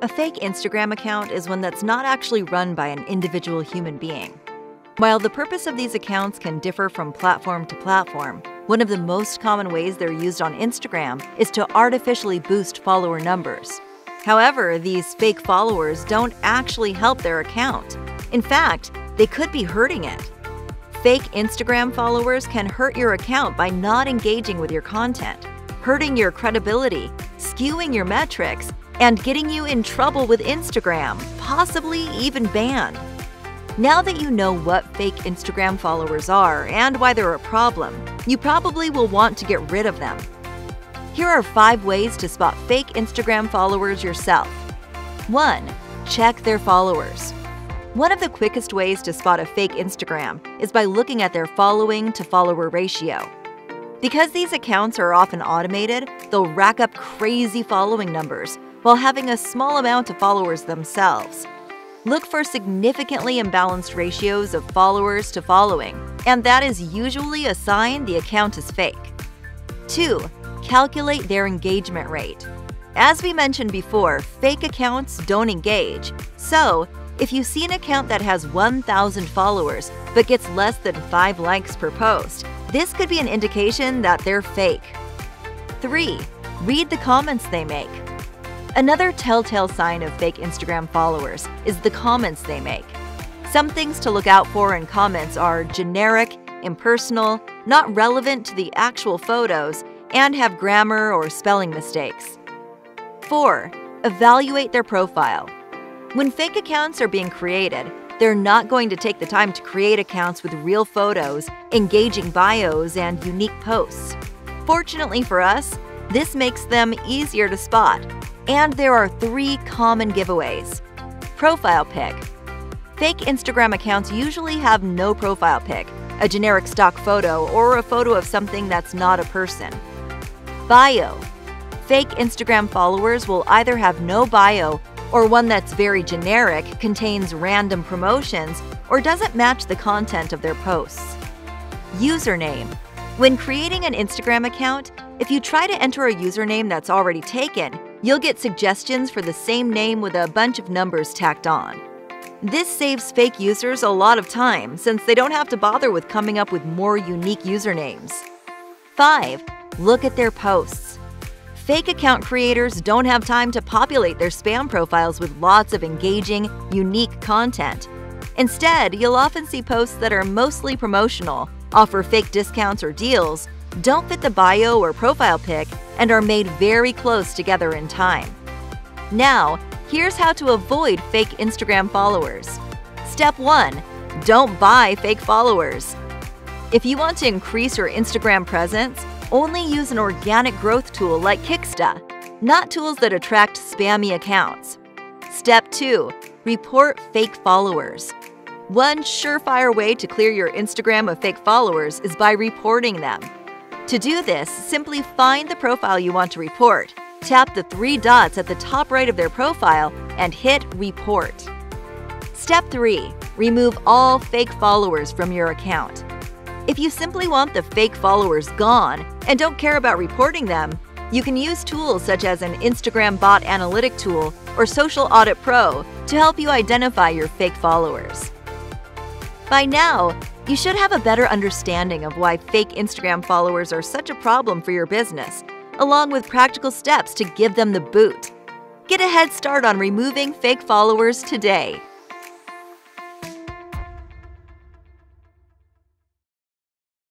A fake Instagram account is one that's not actually run by an individual human being. While the purpose of these accounts can differ from platform to platform, one of the most common ways they're used on Instagram is to artificially boost follower numbers. However, these fake followers don't actually help their account. In fact, they could be hurting it. Fake Instagram followers can hurt your account by not engaging with your content, hurting your credibility, skewing your metrics, and getting you in trouble with Instagram, possibly even banned. Now that you know what fake Instagram followers are and why they're a problem, you probably will want to get rid of them. Here are 5 ways to spot fake Instagram followers yourself. 1. Check their followers. One of the quickest ways to spot a fake Instagram is by looking at their following to follower ratio. Because these accounts are often automated, they'll rack up crazy following numbers while having a small amount of followers themselves. Look for significantly imbalanced ratios of followers to following, and that is usually a sign the account is fake. 2. Calculate their engagement rate. As we mentioned before, fake accounts don't engage, so if you see an account that has 1,000 followers but gets less than 5 likes per post, this could be an indication that they're fake. 3. Read the comments they make. Another telltale sign of fake Instagram followers is the comments they make. Some things to look out for in comments are generic, impersonal, not relevant to the actual photos, and have grammar or spelling mistakes. 4. Evaluate their profile. When fake accounts are being created, they're not going to take the time to create accounts with real photos, engaging bios, and unique posts. Fortunately for us, this makes them easier to spot and there are three common giveaways. Profile pic. Fake Instagram accounts usually have no profile pic, a generic stock photo, or a photo of something that's not a person. Bio. Fake Instagram followers will either have no bio or one that's very generic, contains random promotions, or doesn't match the content of their posts. Username. When creating an Instagram account, if you try to enter a username that's already taken, You'll get suggestions for the same name with a bunch of numbers tacked on. This saves fake users a lot of time since they don't have to bother with coming up with more unique usernames. 5. Look at their posts. Fake account creators don't have time to populate their spam profiles with lots of engaging, unique content. Instead, you'll often see posts that are mostly promotional, offer fake discounts or deals, don't fit the bio or profile pic, and are made very close together in time. Now, here's how to avoid fake Instagram followers. Step 1. Don't buy fake followers. If you want to increase your Instagram presence, only use an organic growth tool like Kicksta, not tools that attract spammy accounts. Step 2. Report fake followers. One surefire way to clear your Instagram of fake followers is by reporting them. To do this, simply find the profile you want to report, tap the three dots at the top right of their profile, and hit Report. Step 3. Remove all fake followers from your account. If you simply want the fake followers gone and don't care about reporting them, you can use tools such as an Instagram bot analytic tool or Social Audit Pro to help you identify your fake followers. By now, you should have a better understanding of why fake Instagram followers are such a problem for your business, along with practical steps to give them the boot. Get a head start on removing fake followers today.